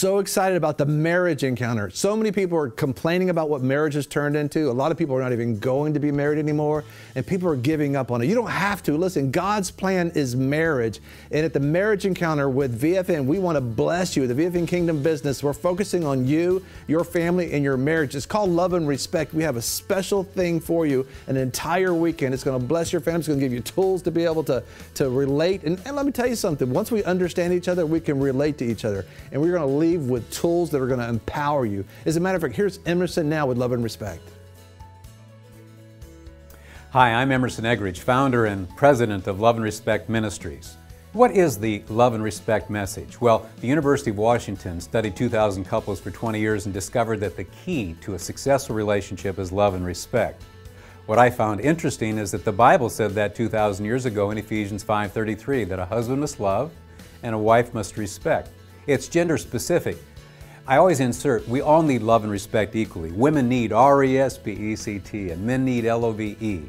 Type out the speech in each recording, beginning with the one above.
so excited about the marriage encounter. So many people are complaining about what marriage has turned into. A lot of people are not even going to be married anymore, and people are giving up on it. You don't have to. Listen, God's plan is marriage. And at the marriage encounter with VFN, we want to bless you. The VFN Kingdom Business, we're focusing on you, your family, and your marriage. It's called Love and Respect. We have a special thing for you an entire weekend. It's going to bless your family, it's going to give you tools to be able to, to relate. And, and let me tell you something once we understand each other, we can relate to each other. And we're going to leave with tools that are going to empower you. As a matter of fact, here's Emerson now with Love and Respect. Hi, I'm Emerson Eggerichs, founder and president of Love and Respect Ministries. What is the love and respect message? Well, the University of Washington studied 2,000 couples for 20 years and discovered that the key to a successful relationship is love and respect. What I found interesting is that the Bible said that 2,000 years ago in Ephesians 5.33, that a husband must love and a wife must respect. It's gender specific. I always insert, we all need love and respect equally. Women need R-E-S-P-E-C-T and men need L-O-V-E.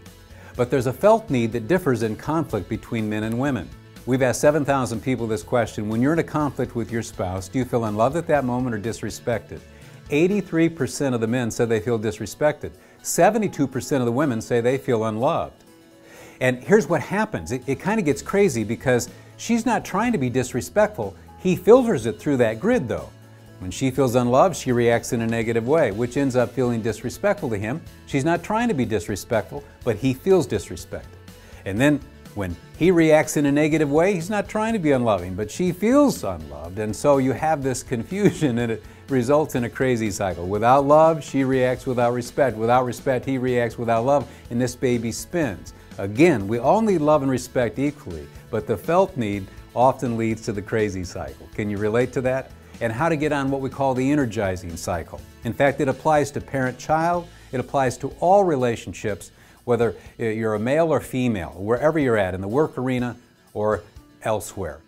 But there's a felt need that differs in conflict between men and women. We've asked 7,000 people this question. When you're in a conflict with your spouse, do you feel unloved at that moment or disrespected? 83% of the men said they feel disrespected. 72% of the women say they feel unloved. And here's what happens. It, it kind of gets crazy because she's not trying to be disrespectful. He filters it through that grid though. When she feels unloved, she reacts in a negative way, which ends up feeling disrespectful to him. She's not trying to be disrespectful, but he feels disrespected. And then when he reacts in a negative way, he's not trying to be unloving, but she feels unloved. And so you have this confusion and it results in a crazy cycle. Without love, she reacts without respect. Without respect, he reacts without love, and this baby spins. Again, we all need love and respect equally, but the felt need often leads to the crazy cycle. Can you relate to that? And how to get on what we call the energizing cycle. In fact, it applies to parent-child, it applies to all relationships, whether eh, you're a male or female, wherever you're at, in the work arena or elsewhere.